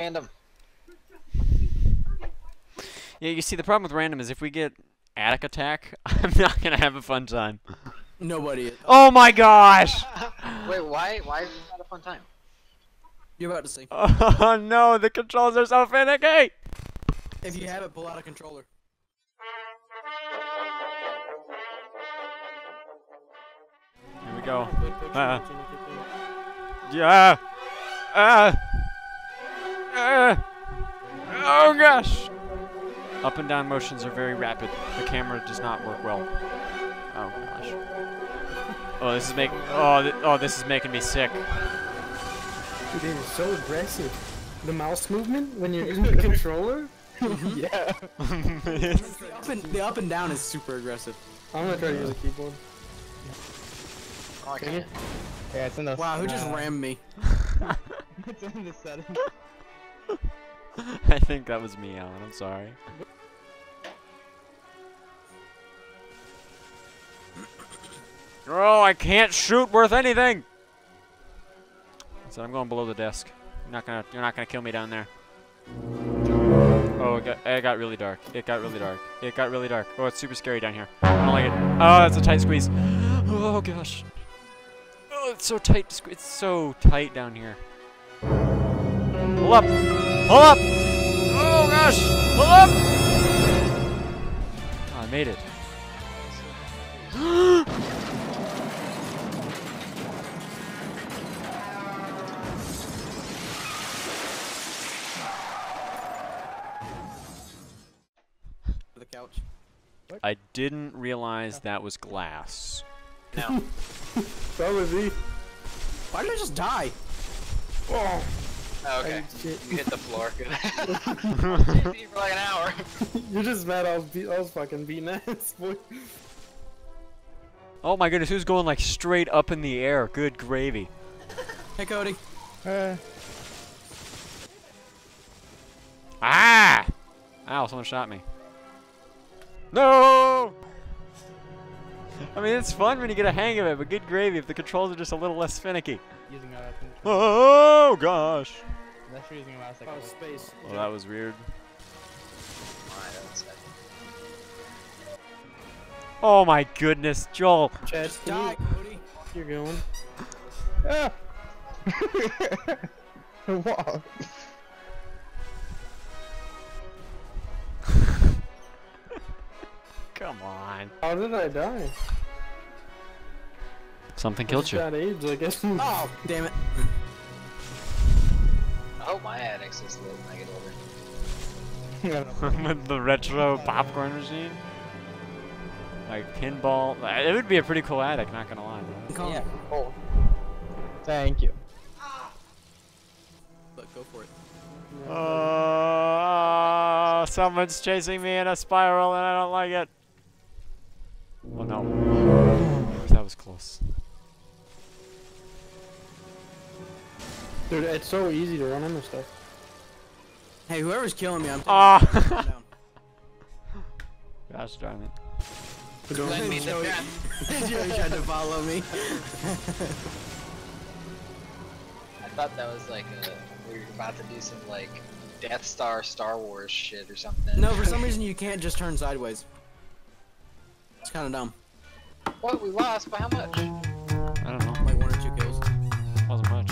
random. Yeah, you see, the problem with random is if we get attic attack, I'm not gonna have a fun time. Nobody. is. Oh my gosh! Wait, why? Why is this not a fun time? You're about to see. Oh no, the controls are so finicky! If you have it, pull out a controller. Here we go. Uh, yeah! Uh, uh, oh gosh! Up and down motions are very rapid. The camera does not work well. Oh gosh. Oh, this is make. Oh, th oh, this is making me sick. Dude, it is so aggressive. The mouse movement when you're using the controller? yeah. The up, and, the up and down is super aggressive. I'm gonna try to use a keyboard. Oh, I Can can't. Yeah, it's in the. Wow, who just rammed me? it's in the settings. I think that was me, Alan. I'm sorry. Oh, I can't shoot worth anything. So I'm going below the desk. You're not gonna, you're not gonna kill me down there. Oh, it got, it got really dark. It got really dark. It got really dark. Oh, it's super scary down here. I don't like it. Oh, it's a tight squeeze. Oh gosh. Oh, it's so tight. It's so tight down here. Pull up. Pull up. Oh gosh. Pull up. Oh, I made it. The couch. I didn't realize that was glass. No. That was me. Why did I just die? Oh, Oh, okay. You hit the floor. Good. You for like an hour. You're just mad I was, beat, I was fucking beating ass, boy. Oh my goodness, who's going like straight up in the air? Good gravy. Hey, Cody. Uh, Ah! Ow, someone shot me. No! I mean, it's fun when you get a hang of it, but good gravy if the controls are just a little less finicky. using a. Oh gosh! Unless you're using a mouse like Oh, space. Well, that was weird. Alright, that's it. Oh my goodness, Joel! Chad, Just die, Cody. You're going. Ah! wow. Come on. How did I die? Something killed you. got AIDS, I guess. Oh, damn it. I hope my addicts is lit when I get older. With the retro popcorn machine? Like pinball. It would be a pretty cool attic, not gonna lie. man. Call Yeah. Oh. Thank you. Ah. Look, go for it. Oh, someone's chasing me in a spiral and I don't like it. Oh no. That was close. Dude, it's so easy to run into stuff. Hey, whoever's killing me, I'm taking Ah. it down. Gosh darn it. Lend me the Joey- gun. Joey tried to follow me. I thought that was like a, we were about to do some like Death Star Star Wars shit or something. No, for some reason you can't just turn sideways. Kind of dumb. What? We lost by how much? I don't know. Like one or two kills. Wasn't much.